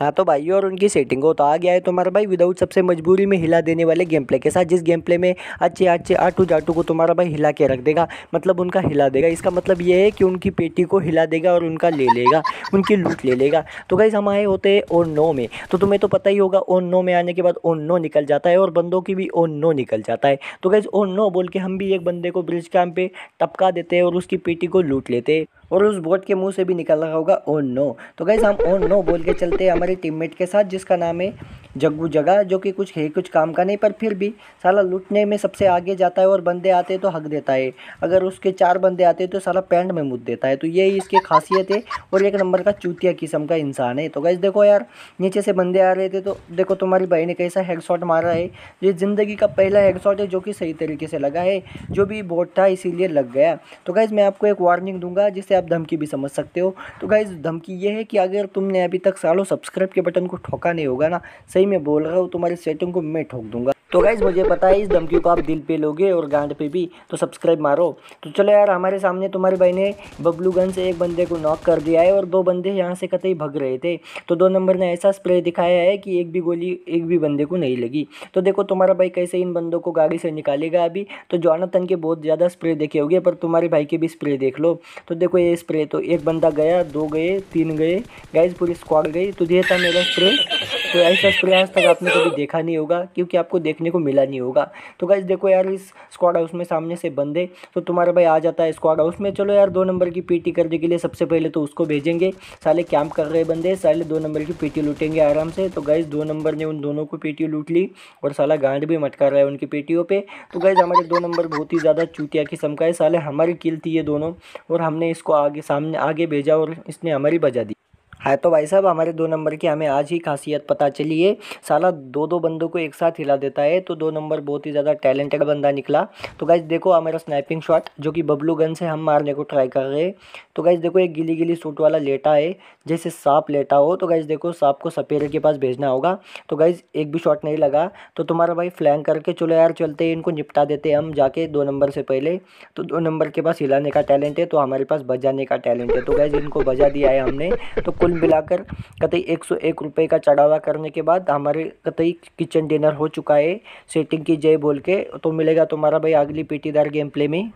हाँ तो भाई और उनकी सेटिंग हो तो आ गया है तुम्हारा भाई विदाउट सबसे मजबूरी में हिला देने वाले गेम प्ले के साथ, जिस गेम प्ले में अच्छे अच्छे, आटू जाटू को तुम्हारा भाई हिला के रख देगा मतलब उनका हिला देगा। इसका मतलब ये है कि उनकी पेटी को हिला देगा और उनका ले लेगा, उनकी लूट ले लेगा। तो गाइज़ हम आए होते हैं ओन नो में। तो तुम्हें तो पता ही होगा ओन नो में आने के बाद ओन नो निकल जाता है और बंदों की भी ओन नो निकल जाता है। तो गाइज़ ओन नो बोल के हम भी एक बंदे को ब्रिज कैम्प पे टपका देते हैं और उसकी पेटी को लूट लेते हैं। और उस बोट के मुँह से भी निकल रहा होगा ओ नो तो गाइज़ हम ओ नो बोल के चलते हैं हमारे टीममेट के साथ, जिसका नाम है जग्गू जगह जो कि कुछ है, कुछ काम का नहीं, पर फिर भी साला लूटने में सबसे आगे जाता है और बंदे आते तो हक देता है। अगर उसके चार बंदे आते तो साला पैंट में मुद देता है। तो यही इसकी खासियत है और एक नंबर का चूतिया किस्म का इंसान है। तो गैस देखो यार, नीचे से बंदे आ रहे थे तो देखो तुम्हारी भाई ने कैसा हेड शॉट मारा है। ये ज़िंदगी का पहला हेड शॉट है जो कि सही तरीके से लगा है, जो भी बोट था इसीलिए लग गया। तो गाइज़ मैं आपको एक वार्निंग दूँगा जिससे आप धमकी भी समझ सकते हो। तो गाइज़ धमकी ये है कि अगर तुमने अभी तक सालों सब्सक्राइब के बटन को ठोका नहीं होगा ना में बोल रहा हूँ, तुम्हारी सेटिंग को मैं ठोक दूँगा। तो गाइज़ मुझे पता है, इस धमकी को आप दिल पे लोगे और गांड पे भी तो सब्सक्राइब मारो। तो चलो यार, हमारे सामने तुम्हारे भाई ने बबलू गन से एक बंदे को नॉक कर दिया है और दो बंदे यहाँ से कतई भग रहे थे। तो दो नंबर ने ऐसा स्प्रे दिखाया है कि एक भी गोली एक भी बंदे को नहीं लगी। तो देखो, तुम्हारा भाई कैसे इन बंदों को गाड़ी से निकालेगा अभी। तो जॉनतन के बहुत ज़्यादा स्प्रे देखे होंगे, पर तुम्हारे भाई के भी स्प्रे देख लो। तो देखो, ये स्प्रे तो एक बंदा गया, दो गए, तीन गए। गाइज़ पूरी स्क्वाड गई। तो ये था मेरा स्प्रे तो ऐसा स्प्रे आज तक आपने कभी देखा नहीं होगा क्योंकि आपको देखने को मिला नहीं होगा। तो गाइज़ देखो यार इस स्क्वाड हाउस में सामने से बंदे तो तुम्हारा भाई आ जाता है स्क्वाड हाउस में। चलो यार दो नंबर की पीटी करने के लिए सबसे पहले तो उसको भेजेंगे। साले कैंप कर रहे बंदे साले दो नंबर की पीटी लूटेंगे आराम से। तो गाइज़ दो नंबर ने उन दोनों को पीटी लूट ली और साला गांड भी मटका रहा है उनकी पेटियों पे। तो गाइज़ हमारे दो नंबर बहुत ही ज़्यादा चूतिया किस्म का है। साले हमारी किल थी ये दोनों और हमने इसको आगे सामने आगे भेजा और इसने हमारी बजा दी। है तो भाई साहब, हमारे दो नंबर की हमें आज ही खासियत पता चली है। साला दो दो बंदों को एक साथ हिला देता है तो दो नंबर बहुत ही ज़्यादा टैलेंटेड बंदा निकला। तो गाइज़ देखो हमारा स्नैपिंग शॉट जो कि बबलू गन से हम मारने को ट्राई कर रहे हैं। तो गाइज़ देखो एक गिली गिली सूट वाला लेटा है, जैसे सांप लेटा हो तो गाइज़ देखो सांप को सपेरे के पास भेजना होगा। तो गाइज़ एक भी शॉट नहीं लगा। तो तुम्हारा भाई फ्लैंग करके, चलो यार, चलते हैं, इनको निपटा देते हम जाके दो नंबर से पहले। तो दो नंबर के पास हिलाने का टैलेंट है तो हमारे पास बजाने का टैलेंट है। तो गाइज़ इनको बजा दिया है हमने। तो कुल मिलाकर कतई एक सौ एक रुपये का चढ़ावा करने के बाद हमारे कतई किचन डिनर हो चुका है। सेटिंग की जय बोल के तो मिलेगा तुम्हारा भाई अगली पीटीदार गेम प्ले में।